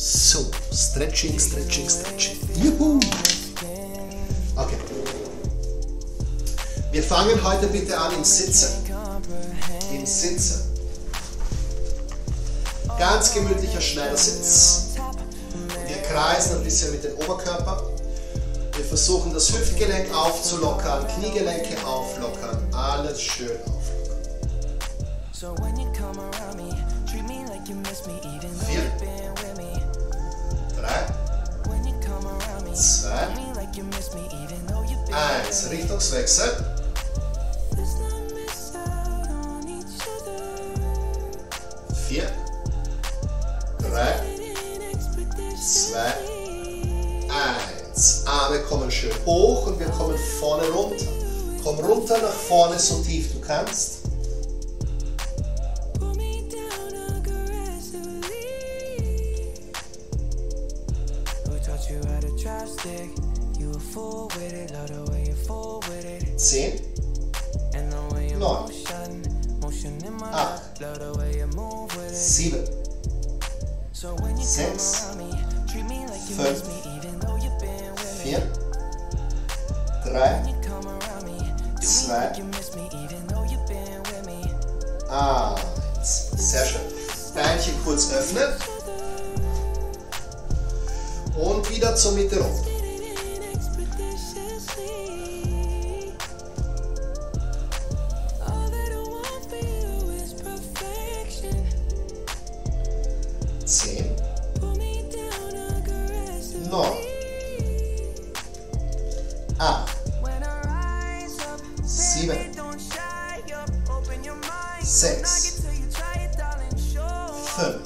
So, Stretching, Stretching, Stretching. Juhu! Okay. Wir fangen heute bitte an im Sitzen. Im Sitzen. Ganz gemütlicher Schneidersitz. Wir kreisen ein bisschen mit dem Oberkörper. Wir versuchen das Hüftgelenk aufzulockern, Kniegelenke auflockern, alles schön auflockern. Eins. Richtungswechsel. Vier, drei, zwei, eins. Arme kommen schön hoch und wir kommen vorne runter. Komm runter nach vorne so tief du kannst. Zehn, neun, acht, sieben, sechs, fünf, vier, drei, zwei, eins. Sehr schön. Beinchen kurz öffnen. Und wieder zur Mitte runter. Zehn, neun, acht, sieben, sechs, fünf,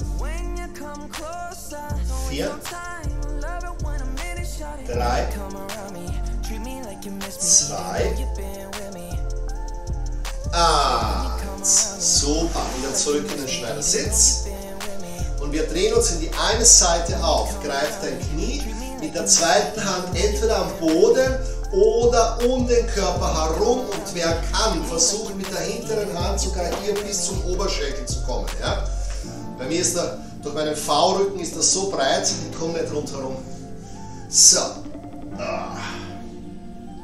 vier, drei, zwei, eins. Super. Wieder zurück in den Schneidersitz. Und wir drehen uns in die eine Seite auf. Greif dein Knie mit der zweiten Hand entweder am Boden oder um den Körper herum. Und wer kann, versuchen mit der hinteren Hand sogar hier bis zum Oberschenkel zu kommen. Ja? Bei mir ist der, durch meinen V-Rücken ist das so breit, ich komme nicht rundherum. So. Ah.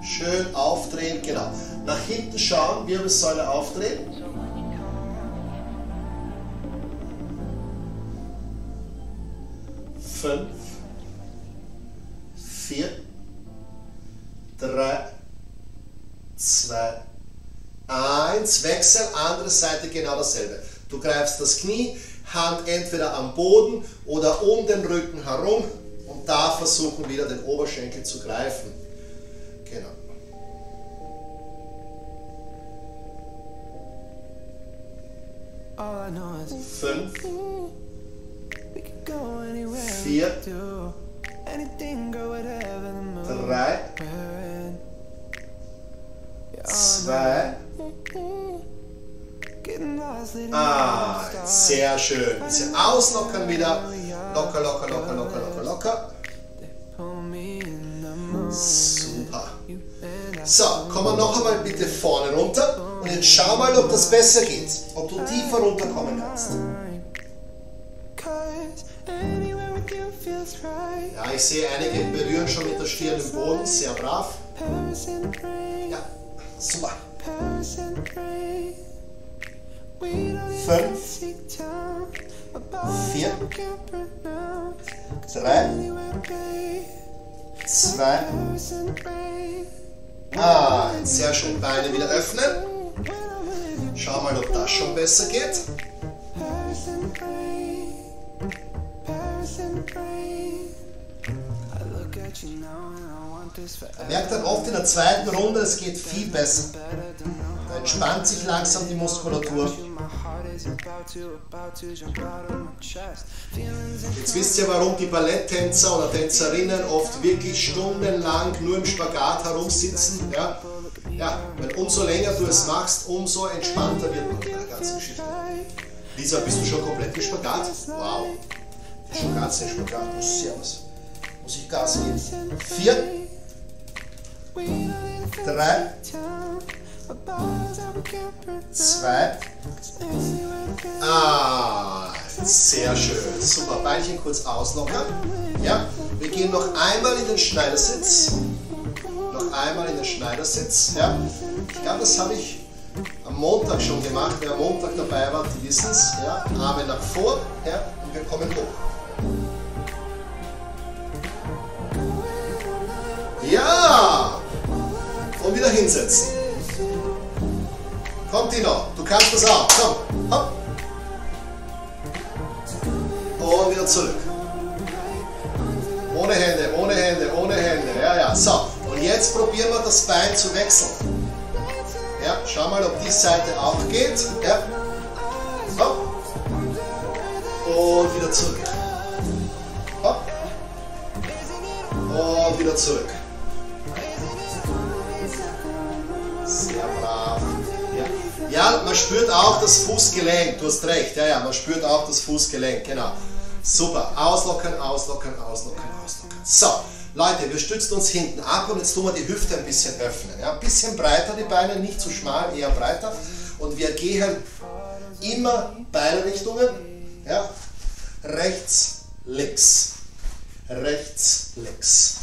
Schön aufdrehen, genau. Nach hinten schauen, Wirbelsäule aufdrehen. Fünf, vier, drei, zwei, eins. Wechsel, andere Seite genau dasselbe. Du greifst das Knie, Hand entweder am Boden oder um den Rücken herum und da versuchen wieder den Oberschenkel zu greifen. Genau. Fünf, vier, drei, zwei, Ah, sehr schön. Bisschen auslockern wieder. Locker, locker, locker, locker, locker, locker. Super. So, komm mal noch einmal bitte vorne runter. Und jetzt schau mal, ob das besser geht. Ob du tiefer runterkommen kannst. Ja, ich sehe einige berühren schon mit der Stirn den Boden. Sehr brav. Ja, super. Fünf, vier, drei, zwei, ah, sehr schön. Beine wieder öffnen. Schau mal, ob das schon besser geht. Merkt dann oft in der zweiten Runde, es geht viel besser. Da entspannt sich langsam die Muskulatur. Jetzt wisst ihr, warum die Balletttänzer oder Tänzerinnen oft wirklich stundenlang nur im Spagat herumsitzen. Ja? Ja, weil umso länger du es machst, umso entspannter wird man bei der ganzen Geschichte. Lisa, bist du schon komplett im Spagat? Wow. Schon ganz im Spagat. Servus. Muss ich Gas geben. Vier. Drei. Zwei. Eins. Sehr schön. Super. Beinchen kurz auslockern. Ja. Wir gehen noch einmal in den Schneidersitz. Noch einmal in den Schneidersitz. Ja. Ich glaube, das habe ich am Montag schon gemacht. Wer am Montag dabei war, die wissen es. Ja. Arme nach vor. Ja. Und wir kommen hoch. Hinsetzen. Komm, Tino, du kannst das auch. Komm, hopp. Und wieder zurück. Ohne Hände, ohne Hände, ohne Hände. Ja, ja. So, und jetzt probieren wir das Bein zu wechseln. Ja, schau mal, ob die Seite auch geht. Ja. Hopp. Und wieder zurück. Hopp. Und wieder zurück. Man spürt auch das Fußgelenk. Du hast recht. Ja, ja, man spürt auch das Fußgelenk. Genau. Super. Auslockern, auslockern, auslockern, auslockern. So, Leute, wir stützen uns hinten ab und jetzt tun wir die Hüfte ein bisschen öffnen. Ja, ein bisschen breiter die Beine, nicht zu schmal, eher breiter. Und wir gehen immer beide Richtungen. Ja, rechts, links. Rechts, links.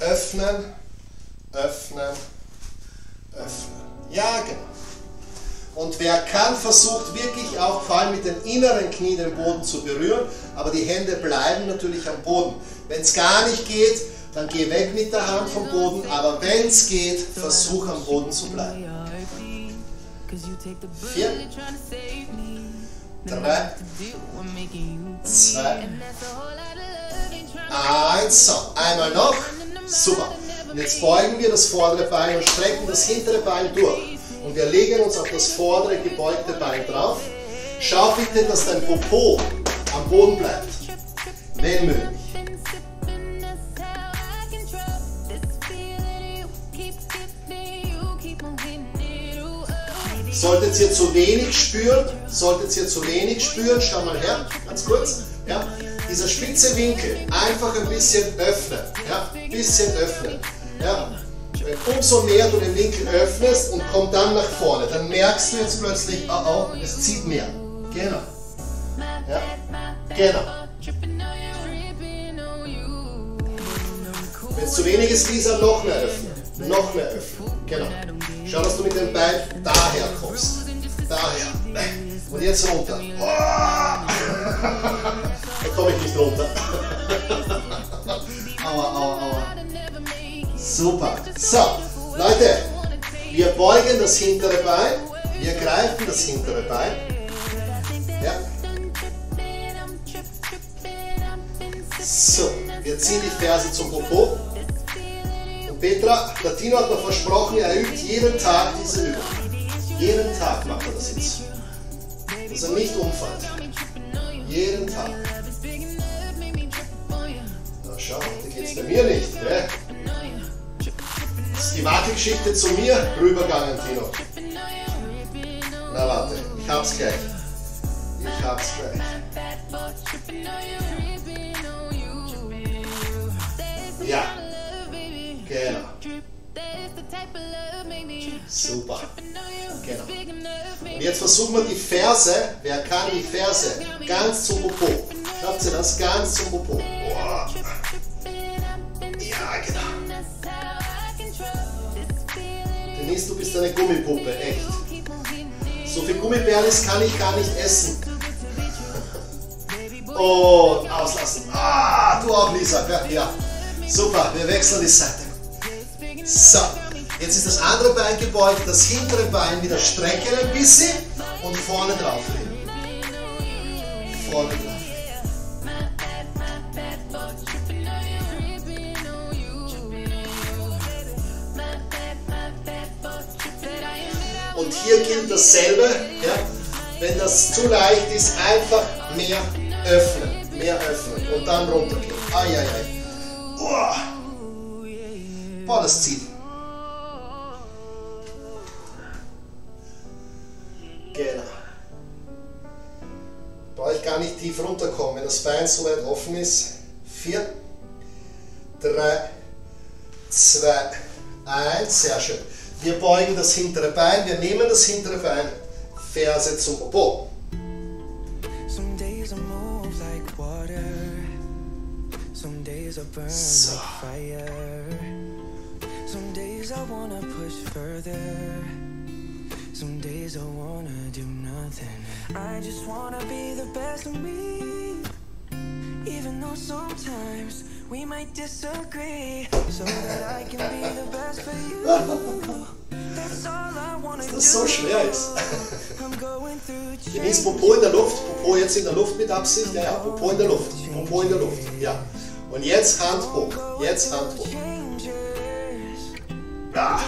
Öffnen, öffnen, öffnen. Ja, genau. Und wer kann, versucht wirklich auch vor allem mit den inneren Knien den Boden zu berühren, aber die Hände bleiben natürlich am Boden. Wenn es gar nicht geht, dann geh weg mit der Hand vom Boden, aber wenn es geht, versuch am Boden zu bleiben. Vier, drei, zwei, eins, so, einmal noch, super. Und jetzt beugen wir das vordere Bein und strecken das hintere Bein durch. Und wir legen uns auf das vordere gebeugte Bein drauf. Schau bitte, dass dein Popo am Boden bleibt. Wenn möglich. Solltet ihr zu wenig spüren, solltet ihr zu wenig spüren, schau mal her, ganz kurz, ja, dieser spitze Winkel, einfach ein bisschen öffnen, ja, ein bisschen öffnen, ja, umso mehr du den Winkel öffnest und komm dann nach vorne, dann merkst du jetzt plötzlich, oh oh, es zieht mehr. Genau. Ja, genau. Wenn es zu wenig ist, Lisa, noch mehr öffnen. Noch mehr öffnen. Genau. Schau, dass du mit dem Bein daher kommst. Daher. Und jetzt runter. da komme ich nicht runter. Super. So, Leute, wir beugen das hintere Bein, wir greifen das hintere Bein. Ja. So, wir ziehen die Ferse zum Popo. Und Petra, der Tino hat mir versprochen, er übt jeden Tag diese Übung. Jeden Tag macht er das jetzt. Dass er nicht umfällt. Jeden Tag. Na schau, da geht es bei mir nicht. Gell? Ist die Wackelgeschichte zu mir rübergegangen, Tino? Na warte, ich hab's gleich. Ich hab's gleich. Ja, genau. Super. Genau. Und jetzt versuchen wir die Ferse, wer kann die Ferse, ganz zum Popo. Schafft ihr das? Ganz zum Popo. Boah. Denise, du bist eine Gummipuppe, echt. So viel Gummibärlis kann ich gar nicht essen. Und auslassen. Ah, du auch, Lisa. Ja, super. Wir wechseln die Seite. So, jetzt ist das andere Bein gebeugt, das hintere Bein wieder strecken ein bisschen und vorne drauf legen. Vorne drauf. Hier gilt dasselbe. Ja? Wenn das zu leicht ist, einfach mehr öffnen. Mehr öffnen und dann runtergehen. Eieiei. Boah. Boah, das zieht. Genau. Brauche ich gar nicht tief runterkommen, wenn das Bein so weit offen ist. Vier, drei, zwei, eins. Sehr schön. Wir beugen das hintere Bein, wir nehmen das hintere Bein, Ferse zum Popo. So. Some days I wanna do nothing. I just wanna be the best of me. Even though sometimes we might disagree. So that I can be the best for you. That's all I wanna Das so schwer ist. do. Genieß. Popo in der Luft. Popo jetzt in der Luft mit Absicht. Ja, ja, Popo in der Luft. Popo in der Luft. Ja. Und jetzt Hand hoch. Jetzt Hand hoch. Ja.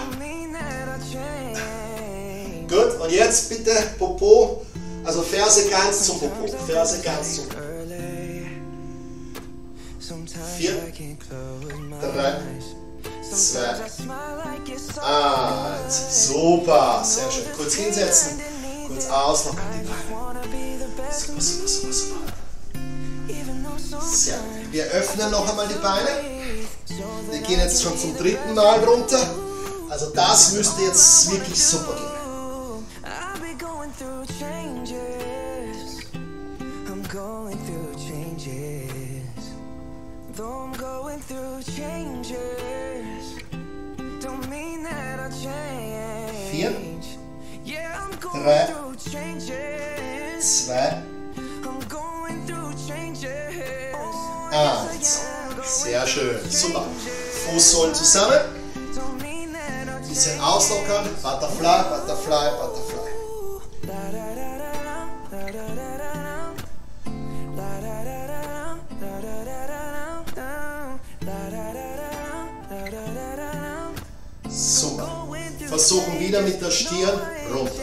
Gut. Und jetzt bitte Popo. Also Ferse ganz zum Popo. Ferse ganz zum Popo. Vier, drei, zwei, eins. Super. Sehr schön. Kurz hinsetzen. Kurz auslockern die Beine. Super, super, super, super. Sehr gut. Wir öffnen noch einmal die Beine. Wir gehen jetzt schon zum dritten Mal runter. Also das müsste jetzt wirklich super gehen. Though I'm going through changes, don't mean that I change. Vier, Yeah, I'm going through changes. Zwei, I'm going through changes. eins. Sehr schön. Super. Fußsohlen zusammen. Bisschen auslockern. Butterfly, Butterfly, Butterfly. Wieder mit der Stirn runter.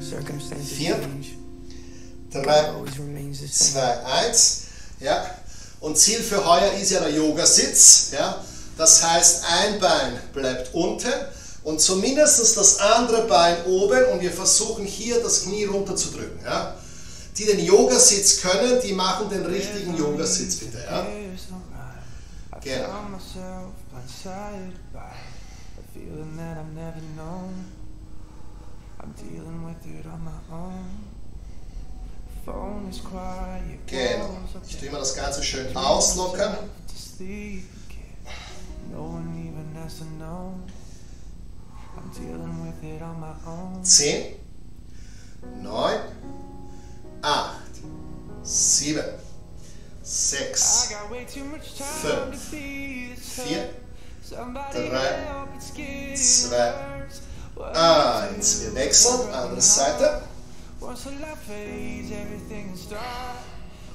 Circumstances Vier. Drei. 2, 1. Ja. Und Ziel für heuer ist ja der Yoga-Sitz. Ja. Das heißt, ein Bein bleibt unten und zumindest das andere Bein oben und wir versuchen hier das Knie runterzudrücken. Ja? Die den Yogasitz können, die machen den richtigen Yogasitz bitte. Ja? Genau. Genau. Ich drehe mal das Ganze schön auslockern. No. Zehn, neun, acht, sieben, sechs, fünf, vier, drei, zwei, eins. Wir wechseln, andere Seite.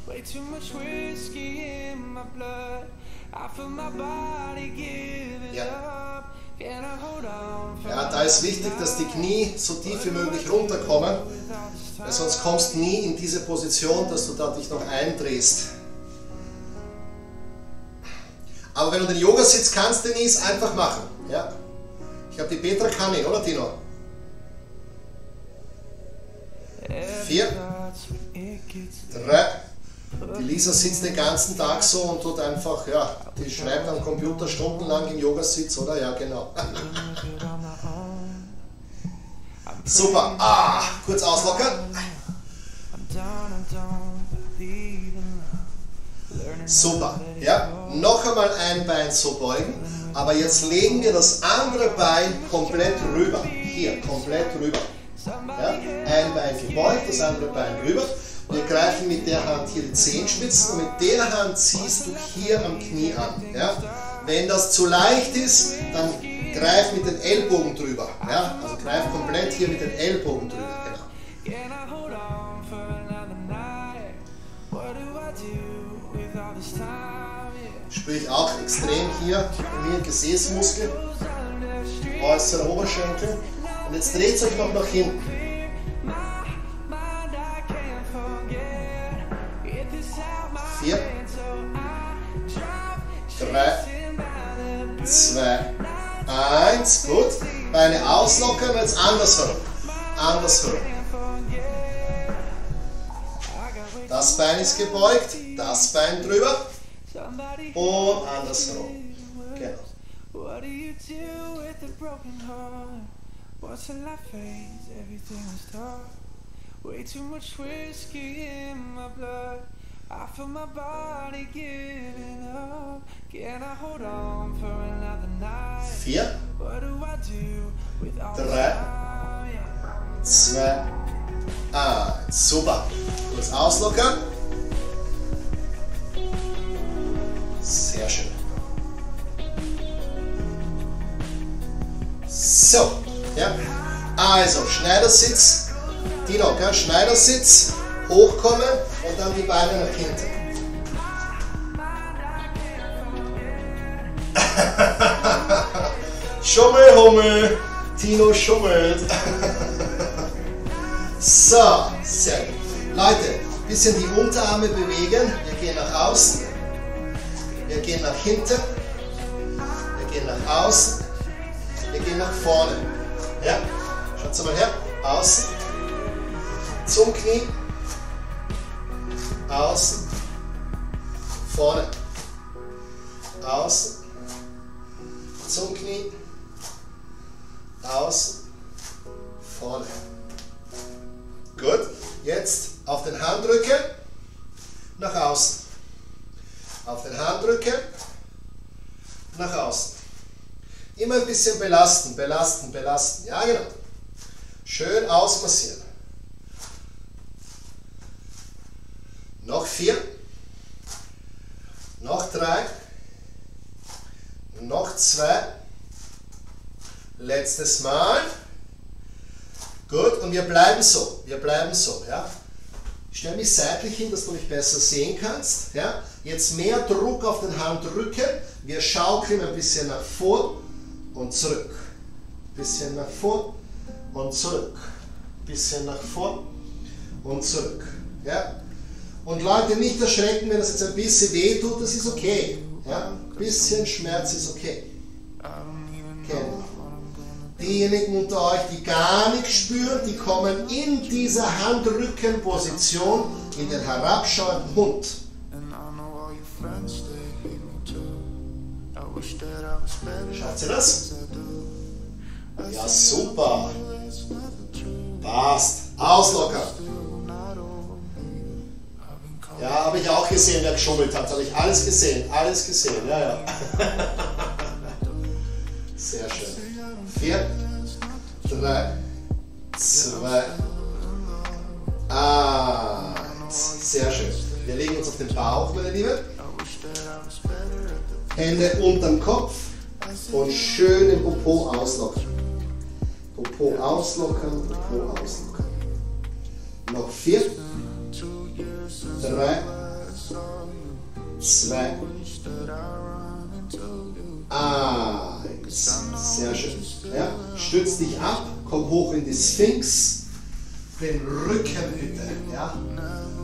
Way too much whiskey in my blood. I feel my body giving yeah. up. Ja, da ist wichtig, dass die Knie so tief wie möglich runterkommen, weil sonst kommst du nie in diese Position, dass du da dich noch eindrehst. Aber wenn du den Yogasitz kannst, Denise, einfach machen. Ja? Ich glaube, die Petra kann ihn, oder Tino? Vier, drei. Die Lisa sitzt den ganzen Tag so und tut einfach, ja, die schreibt am Computer stundenlang im Yogasitz, oder? Ja, genau. Super. Ah, kurz auslockern. Super. Ja, noch einmal ein Bein so beugen, aber jetzt legen wir das andere Bein komplett rüber. Hier, komplett rüber. Ja, ein Bein gebeugt, das andere Bein rüber. Wir greifen mit der Hand hier die Zehenspitzen und mit der Hand ziehst du hier am Knie an. Ja. Wenn das zu leicht ist, dann greif mit den Ellbogen drüber. Ja. Also greif komplett hier mit den Ellbogen drüber. Genau. Can I hold on for another night? What do I do with all this time? Yeah. Spüre ich auch extrem hier bei mir Gesäßmuskel, äußerer Oberschenkel. Und jetzt dreht euch noch nach hinten. Zwei, eins. Gut. Beine auslockern, jetzt andersherum. Andersherum. Das Bein ist gebeugt, das Bein drüber und andersherum. Genau. What do you do with a broken heart? What's till I face everything was taught? Way too much whiskey in my blood. I feel my body giving up. Can I hold on for another night? Vier, What do I do with all Drei. zwei, eins. Super. Kurz auslockern. Sehr schön. So, ja. Also, Schneidersitz, die locker, Schneidersitz, hochkommen und dann die Beine nach hinten. Schummel, Hummel, Tino schummelt. So, sehr gut. Leute, bisschen die Unterarme bewegen. Wir gehen nach außen. Wir gehen nach hinten. Wir gehen nach außen. Wir gehen nach vorne. Ja, schaut mal her. Außen. Zum Knie. Außen. Vorne. Außen. Zum Knie. Außen. Vorne. Gut. Jetzt auf den Handrücken. Nach außen. Auf den Handrücken. Nach außen. Immer ein bisschen belasten, belasten, belasten. Ja, genau. Schön ausmassieren. Noch vier. Noch drei. Zwei. Letztes Mal. Gut, und wir bleiben so. Wir bleiben so. Ja? Ich stelle mich seitlich hin, dass du mich besser sehen kannst. Ja? Jetzt mehr Druck auf den Handrücken. Wir schaukeln ein bisschen nach vor und zurück. Bisschen nach vor und zurück. Bisschen nach vor und zurück. Ja? Und Leute, nicht erschrecken, wenn das jetzt ein bisschen weh tut, das ist okay. Ja? Ein bisschen Schmerz ist okay. Genau. Diejenigen unter euch, die gar nichts spüren, die kommen in dieser Handrückenposition in den herabschauenden Hund. Schaut ihr das? Ja, super. Passt. Auslockern. Ja, habe ich auch gesehen, wer geschummelt hat. Habe ich alles gesehen. Alles gesehen. Ja, ja. Sehr schön. Vier, drei, zwei, eins. Sehr schön. Wir legen uns auf den Bauch, meine Liebe. Hände unterm Kopf und schön den Popo auslockern. Popo auslockern, Popo auslockern. Noch vier, drei, zwei, eins. Sehr schön. Ja, stütz dich ab, komm hoch in die Sphinx. Den Rücken bitte. Ja.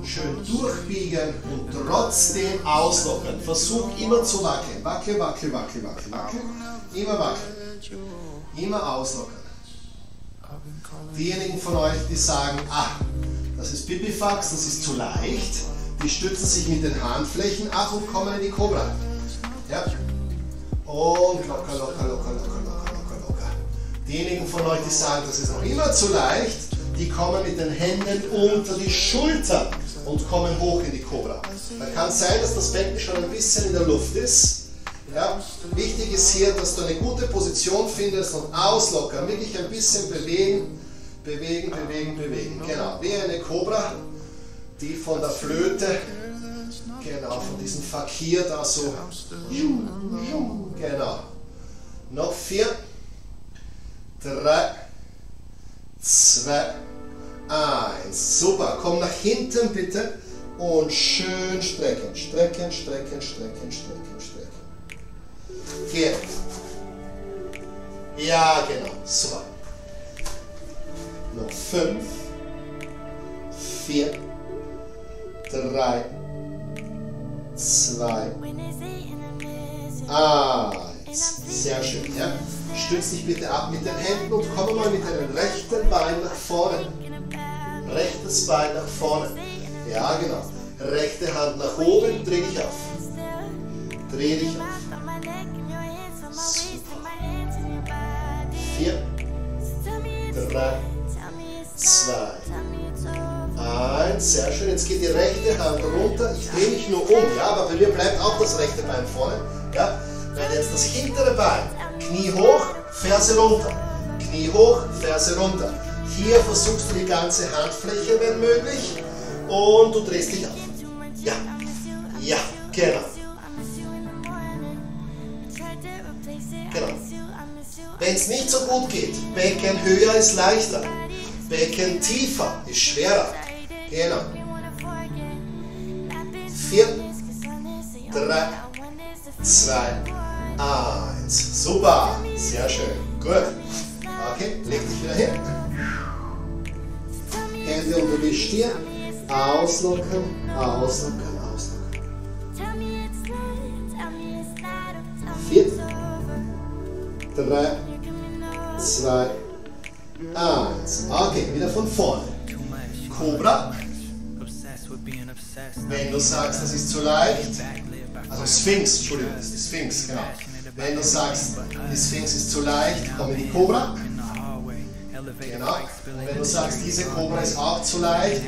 Schön durchbiegen und trotzdem auslockern. Versuch immer zu wackeln. Wackel, wackel, wackel, wackel, wackel. Immer wackeln. Immer auslockern. Diejenigen von euch, die sagen, ah, das ist Pipifax, das ist zu leicht, die stützen sich mit den Handflächen ab und kommen in die Cobra. Ja. Und locker, locker, locker, locker, locker, locker, locker. Diejenigen von euch, die sagen, das ist noch immer zu leicht, die kommen mit den Händen unter die Schultern und kommen hoch in die Cobra. Da kann sein, dass das Becken schon ein bisschen in der Luft ist. Ja, wichtig ist hier, dass du eine gute Position findest und auslockern, wirklich ein bisschen bewegen, bewegen, bewegen, bewegen. Genau, wie eine Cobra, die von der Flöte, genau, von diesem Fakir da so, genau. Noch vier, drei, zwei, eins. Super, komm nach hinten bitte und schön strecken, strecken, strecken, strecken, strecken, strecken. Hier. Ja, genau. Super. Noch fünf, vier, drei, zwei, eins. Sehr schön. Ja? Stütz dich bitte ab mit den Händen und komm mal mit deinem rechten Bein nach vorne. Rechtes Bein nach vorne. Ja, genau. Rechte Hand nach oben, dreh dich auf. Dreh dich auf. Super. Vier, drei, zwei, eins. Sehr schön. Jetzt geht die rechte Hand runter. Ich drehe mich nur um. Ja, aber bei mir bleibt auch das rechte Bein vorne. Ja, weil jetzt das hintere Bein. Knie hoch, Ferse runter. Knie hoch, Ferse runter. Hier versuchst du die ganze Handfläche, wenn möglich. Und du drehst dich auf. Ja, ja, genau. Genau. Wenn es nicht so gut geht, Becken höher ist leichter, Becken tiefer ist schwerer. Genau. Vier, drei, zwei, eins. Super, sehr schön. Gut. Okay, leg dich wieder hin. Hände unter die Stirn. Auslockern, auslockern, auslockern. Vier, drei, zwei, eins. Okay, wieder von vorne. Cobra. Wenn du sagst, das ist zu leicht, also Sphinx, Entschuldigung, das ist die Sphinx, genau. Wenn du sagst, die Sphinx ist zu leicht, komm in die Cobra. Genau. Und wenn du sagst, diese Cobra ist auch zu leicht,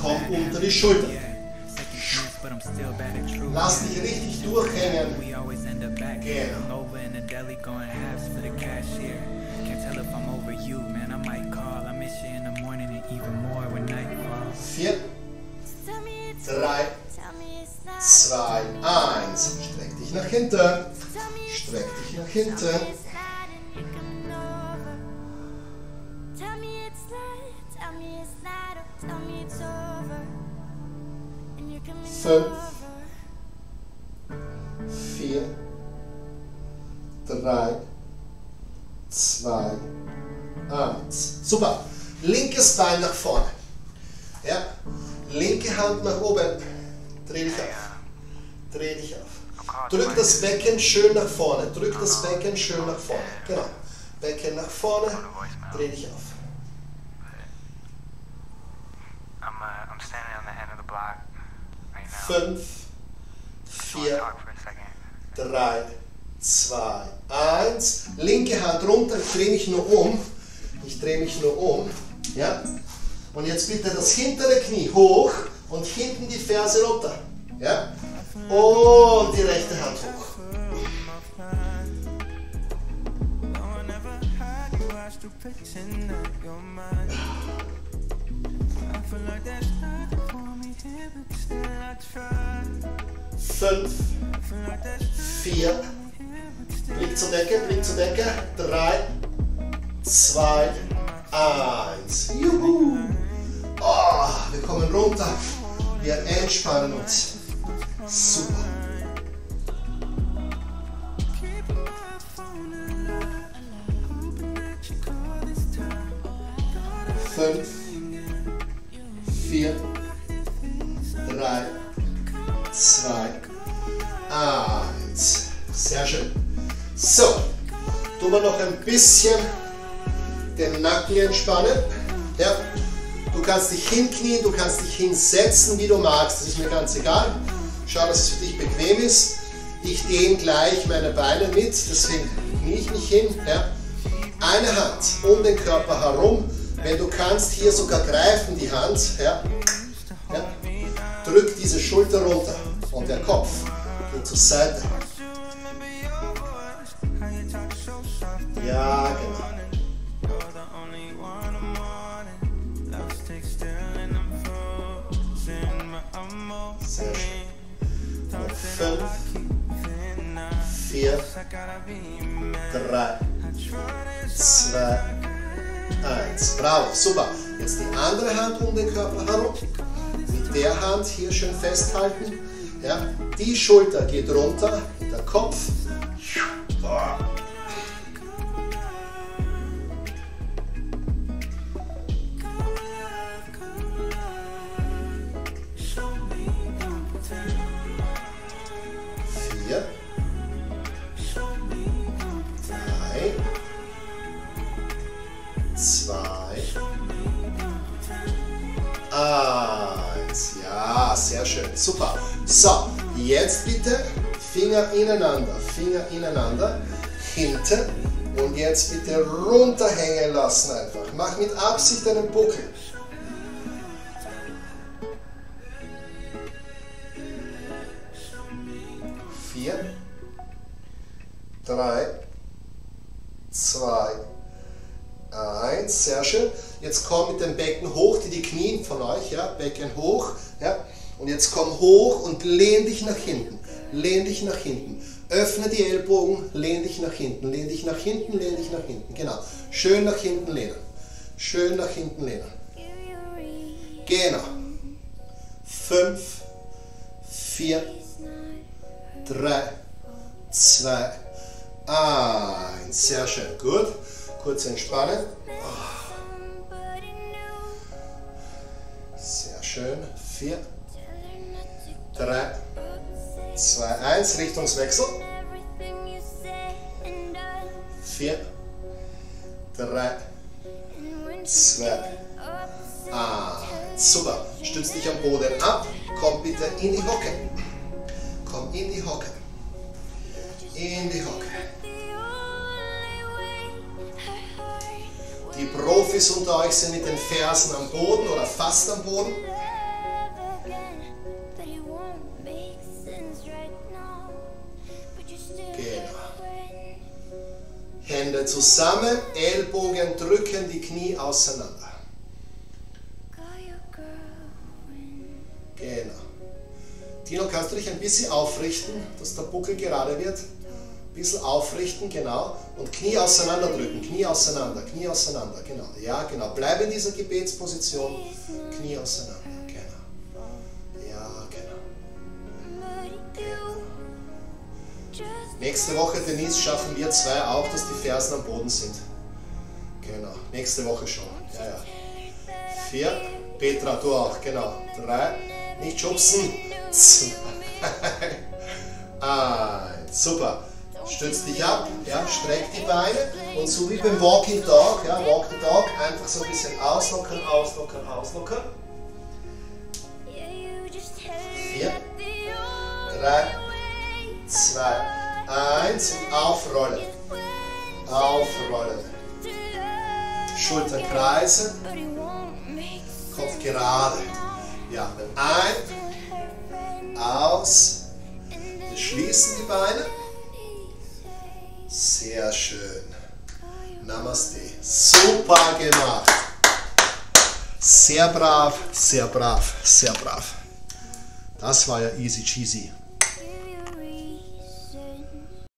komm unter die Schulter. Lass dich richtig durchhängen. Genau. Vier, drei, zwei, eins. Streck dich nach hinten. Streck dich nach hinten. Fünf, vier, drei, zwei, eins. Super. Linkes Bein nach vorne. Hand nach oben. Dreh dich auf. Dreh dich auf. Drück das Becken schön nach vorne. Drück das Becken schön nach vorne. Genau. Becken nach vorne. Dreh dich auf. Fünf, vier, drei, zwei, eins. Linke Hand runter. Ich drehe mich nur um. Ich drehe mich nur um. Ja? Und jetzt bitte das hintere Knie hoch und hinten die Ferse runter. Ja? Und die rechte Hand hoch. Fünf, vier, Blick zur Decke, Blick zur Decke, drei, zwei, eins. Juhu! Oh, wir kommen runter. Wir entspannen uns. Super. Fünf, vier, drei, zwei, eins. Sehr schön. So, tun wir noch ein bisschen den Nacken entspannen. Ja. Du kannst dich hinknien, du kannst dich hinsetzen, wie du magst. Das ist mir ganz egal. Schau, dass es für dich bequem ist. Ich dehne gleich meine Beine mit, deswegen knie ich mich hin. Ja. Eine Hand um den Körper herum. Wenn du kannst, hier sogar greifen die Hand. Ja. Ja. Drück diese Schulter runter und der Kopf geht zur Seite. Ja, genau. 4, 3, 2, 1. Bravo, super. Jetzt die andere Hand um den Körper herum. Mit der Hand hier schön festhalten. Ja, die Schulter geht runter, der Kopf Super. So, jetzt bitte Finger ineinander, Finger ineinander, hinten und jetzt bitte runterhängen lassen einfach. Mach mit Absicht einen Buckel. Vier, drei, zwei, eins. Sehr schön. Jetzt komm mit dem Becken hoch, die, die Knie von euch, ja, Becken hoch, ja. Und jetzt komm hoch und lehn dich nach hinten. Lehn dich nach hinten. Öffne die Ellbogen, lehn dich nach hinten, lehn dich nach hinten, lehn dich nach hinten. Genau. Schön nach hinten lehnen. Schön nach hinten lehnen. Genau. Fünf, vier, drei, zwei, eins. Sehr schön. Gut. Kurz entspannen. Sehr schön. Vier, drei, 2, 1, Richtungswechsel. 4, 3, 2, 1. Super. Stütz dich am Boden ab. Komm bitte in die Hocke. Komm in die Hocke. In die Hocke. Die Profis unter euch sind mit den Fersen am Boden oder fast am Boden. Zusammen, Ellbogen drücken, die Knie auseinander. Genau. Tino, kannst du dich ein bisschen aufrichten, dass der Buckel gerade wird? Ein bisschen aufrichten, genau. Und Knie auseinander drücken, Knie auseinander, Knie auseinander, genau. Ja, genau. Bleib in dieser Gebetsposition, Knie auseinander. Nächste Woche, Denise, schaffen wir zwei auch, dass die Fersen am Boden sind. Genau, nächste Woche schon. Ja, ja. Vier, Petra, du auch, genau. Drei, nicht schubsen. Zwei, eins, super. Stütz dich ab, ja, streck die Beine und so wie beim Walking Dog, ja, Walk the Dog, einfach so ein bisschen auslockern, auslockern, auslockern. Vier, drei, zwei, Eins aufrollen. Aufrollen. Schultern kreisen. Kopf gerade. Ja, ein. Aus. Wir schließen die Beine. Sehr schön. Namaste. Super gemacht. Sehr brav, sehr brav, sehr brav. Das war ja easy cheesy.